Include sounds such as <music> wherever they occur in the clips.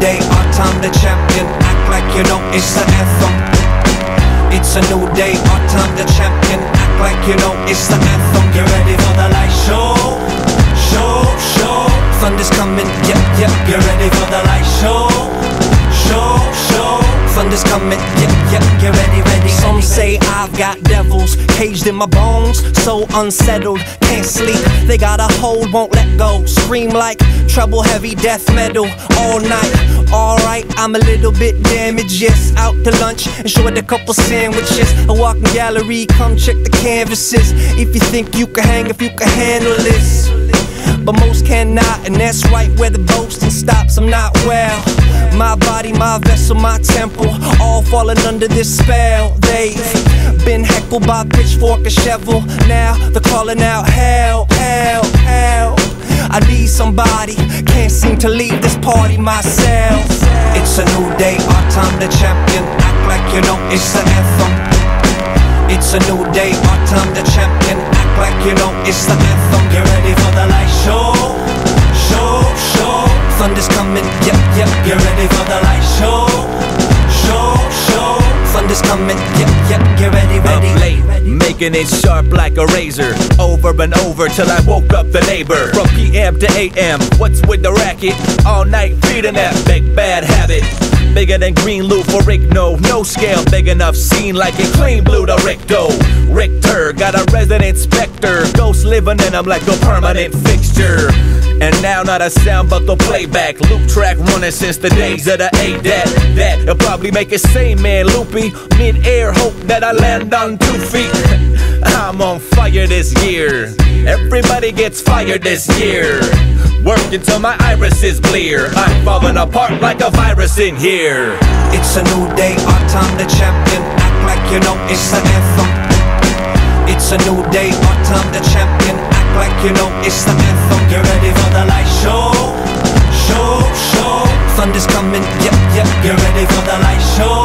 day, our time the champion. Act like you don't, it's the anthem. It's a new day, our time the champion. Act like you don't, it's the anthem. You ready for the light show? Show, show. Thunder's coming, yep, yep. You ready for the light show? Show, show. Thunder's coming, yep, yep. Get ready, ready? Some say I've got devils caged in my bones, so unsettled, can't sleep. They got a hold, won't let go. Scream like treble heavy death metal all night. I'm a little bit damaged, yes. Out to lunch and a couple sandwiches. A walking gallery, come check the canvases. If you think you can hang, if you can handle this. But most cannot, and that's right where the boasting stops. I'm not well. My body, my vessel, my temple, all falling under this spell. They've been heckled by pitchfork and shovel. Now they're calling out help, help, help. I need somebody, can't seem to leave this party myself. It's a new day, our time to champion. Act like you know it's the anthem. It's a new day, our time to champion. Act like you know it's the anthem. Get ready for the light show, show, show. Thunder's coming, yep, yep. Get ready for late, making it sharp like a razor. Over and over till I woke up the neighbor. From PM to AM, what's with the racket? All night feeding that big bad habit. Bigger than green loop for Rick, no, no scale big enough, seen like a clean blue to Richter. Richter got a resident specter, ghost living in him like a permanent fixture. And now not a sound but the playback. Loop track running since the days of the ADAT. That'll probably make it say man loopy. Mid air, hope that I land on two feet. <laughs> I'm on fire this year. Everybody gets fired this year. Work until my irises blear. I'm falling apart like a virus in here. It's a new day, our time to champion. Act like you know it's the anthem. It's a new day, our time to champion. Act like you know it's the anthem. Get ready for the light show, show, show. Thunder's coming, yep, yep. Get ready for the light show,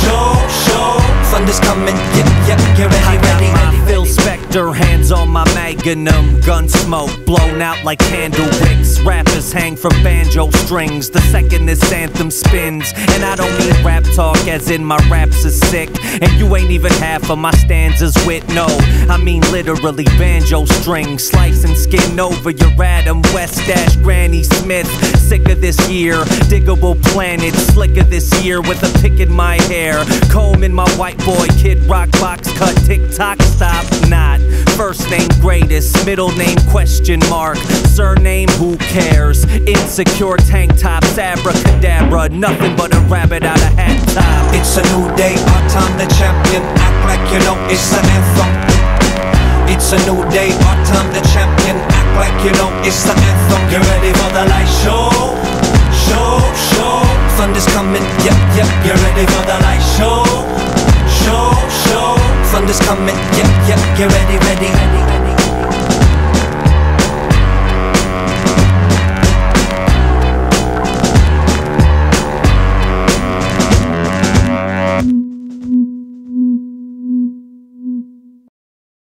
show, show. Thunder's coming, yep, yep. Get ready, I got ready, my ready, Phil ready. Spector hands on my magnum, gun smoke blown out like candle wicks. Rappers hang from banjo strings the second this anthem spins. And I don't mean rap talk as in my raps are sick. And you ain't even half of my stanzas with no. I mean literally banjo strings, slicing skin over your Adam West Dash Granny Smith. Sick of this year, Digable Planet, slicker this year with a pick in my hair, comb in my white boy Kid Rock box cut, tick tock stop not. First name greatest, middle name question mark, surname who cares? Insecure tank tops, abracadabra, nothing but a rabbit out of hat top. It's a new day, our time to champion. Act like you know it's the anthem. It's a new day, our time to champion. Act like you know it's the anthem. Get ready for the light show, show, show. Thunder's coming, yep, yep. Get ready for the light show, show, show. Thunder's coming, yep, yep. Get ready, ready, ready.